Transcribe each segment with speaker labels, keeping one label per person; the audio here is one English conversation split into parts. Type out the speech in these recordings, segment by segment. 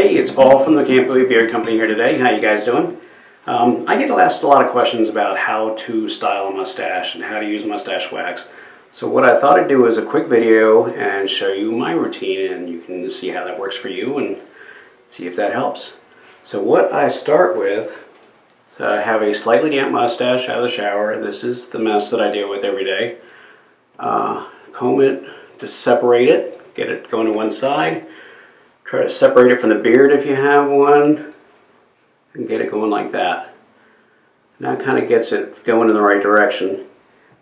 Speaker 1: Hey, it's Paul from the Camp Bowie Beard Company here today. How you guys doing? Um, I get asked a lot of questions about how to style a mustache and how to use mustache wax. So what I thought I'd do is a quick video and show you my routine and you can see how that works for you and see if that helps. So what I start with, so I have a slightly damp mustache out of the shower. This is the mess that I deal with every day. Uh, comb it to separate it, get it going to one side. Try to separate it from the beard if you have one and get it going like that. And that kind of gets it going in the right direction.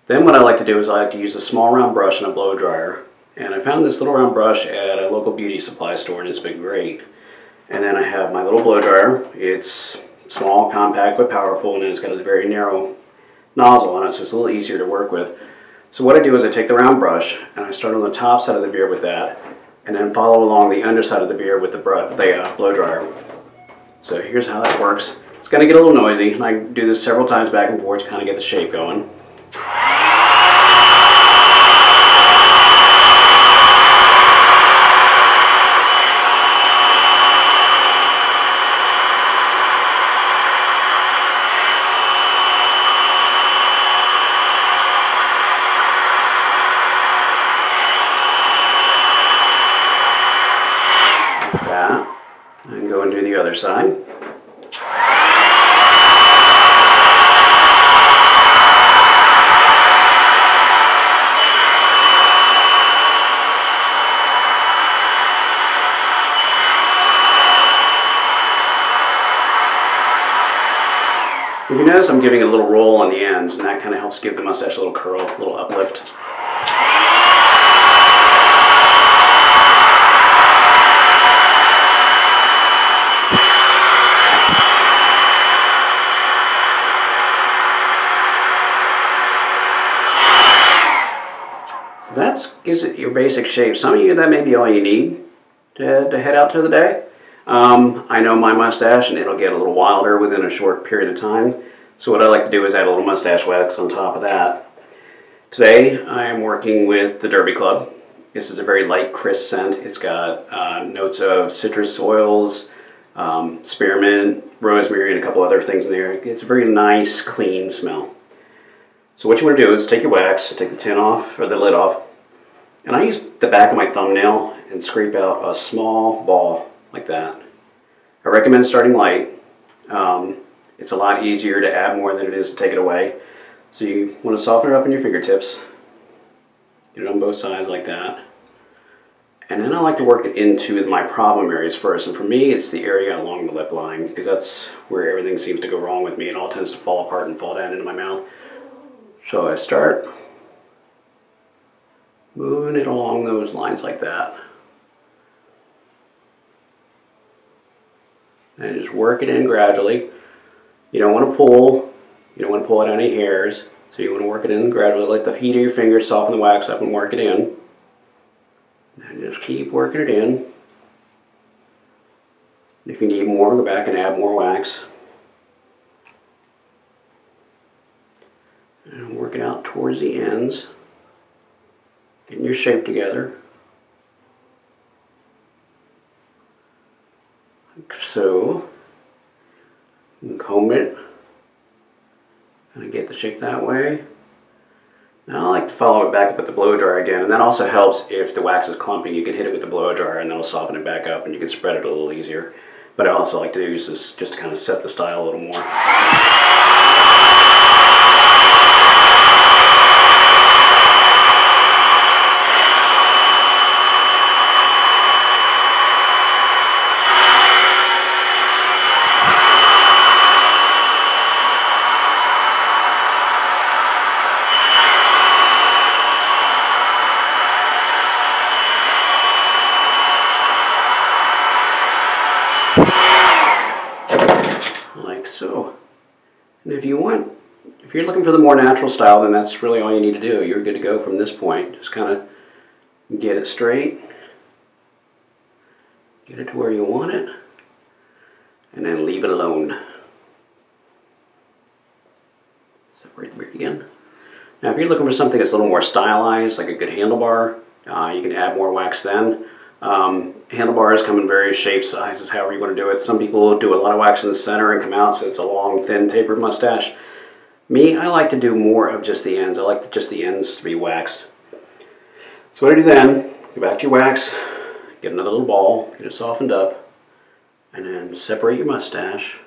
Speaker 1: Then what I like to do is I like to use a small round brush and a blow dryer. And I found this little round brush at a local beauty supply store and it's been great. And then I have my little blow dryer. It's small, compact, but powerful and it's got a very narrow nozzle on it so it's a little easier to work with. So what I do is I take the round brush and I start on the top side of the beard with that and then follow along the underside of the beard with the, the uh, blow dryer. So here's how that works. It's going to get a little noisy, and I do this several times back and forth to kind of get the shape going. that and go and do the other side. You can notice I'm giving a little roll on the ends and that kind of helps give the mustache a little curl, a little uplift. So that gives it your basic shape. Some of you, that may be all you need to, to head out to the day. Um, I know my mustache and it'll get a little wilder within a short period of time. So what I like to do is add a little mustache wax on top of that. Today I am working with the Derby Club. This is a very light, crisp scent. It's got uh, notes of citrus oils, um, spearmint, rosemary, and a couple other things in there. It's a very nice, clean smell. So what you want to do is take your wax, take the tin off, or the lid off, and I use the back of my thumbnail and scrape out a small ball like that. I recommend starting light. Um, it's a lot easier to add more than it is to take it away. So you want to soften it up in your fingertips. Get it on both sides like that. And then I like to work it into my problem areas first. And for me, it's the area along the lip line because that's where everything seems to go wrong with me. It all tends to fall apart and fall down into my mouth. So I start moving it along those lines like that. And just work it in gradually. You don't want to pull, you don't want to pull out any hairs, so you want to work it in gradually. Let the heat of your fingers soften the wax up and work it in. And just keep working it in. If you need more, go back and add more wax. And work it out towards the ends. Getting your shape together. Like so. And comb it. And get the shape that way. Now I like to follow it back up with the blow dryer again, and that also helps if the wax is clumping. You can hit it with the blow dryer and that'll soften it back up and you can spread it a little easier. But I also like to use this just to kind of set the style a little more. like so. And if you want, if you're looking for the more natural style, then that's really all you need to do. You're good to go from this point. Just kind of get it straight, get it to where you want it, and then leave it alone. Separate the beard again. Now if you're looking for something that's a little more stylized, like a good handlebar, uh, you can add more wax then. Um, handlebars come in various shapes, sizes, however you want to do it. Some people do a lot of wax in the center and come out so it's a long, thin, tapered mustache. Me, I like to do more of just the ends. I like just the ends to be waxed. So what I do then, go back to your wax, get another little ball, get it softened up, and then separate your mustache.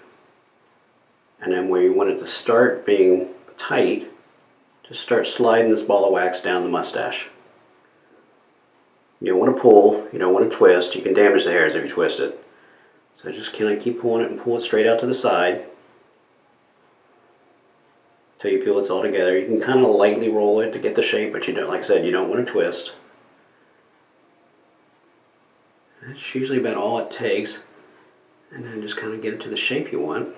Speaker 1: And then where you want it to start being tight, just start sliding this ball of wax down the mustache. You don't want to pull, you don't want to twist. You can damage the hairs if you twist it. So just kind of keep pulling it and pull it straight out to the side until you feel it's all together. You can kind of lightly roll it to get the shape, but you don't, like I said, you don't want to twist. That's usually about all it takes. And then just kind of get it to the shape you want.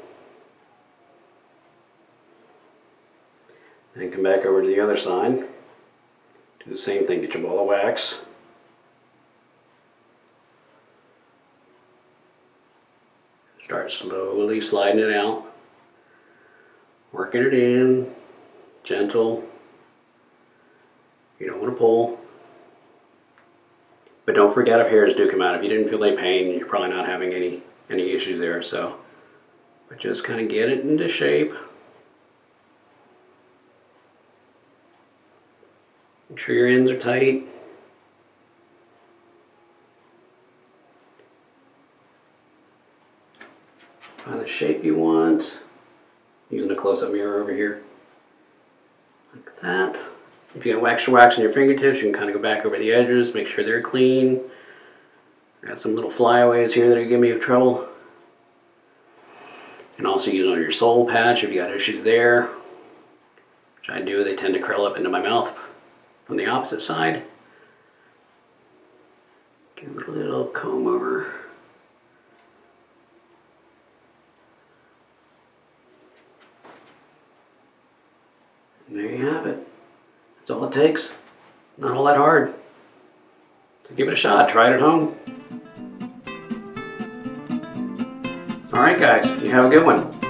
Speaker 1: Then come back over to the other side. Do the same thing, get your ball of wax. Start slowly sliding it out. Working it in, gentle. You don't want to pull. But don't forget if hairs do come out. If you didn't feel any pain, you're probably not having any, any issues there. So, but just kind of get it into shape. Make sure your ends are tight. Find the shape you want. Using a close-up mirror over here. Like that. If you have extra wax on your fingertips, you can kind of go back over the edges, make sure they're clean. Got some little flyaways here that are giving me trouble. You can also use on your soul patch if you got issues there. Which I do, they tend to curl up into my mouth from the opposite side. Give it a little comb over. And there you have it. That's all it takes. Not all that hard. So give it a shot. Try it at home. Alright guys, you have a good one.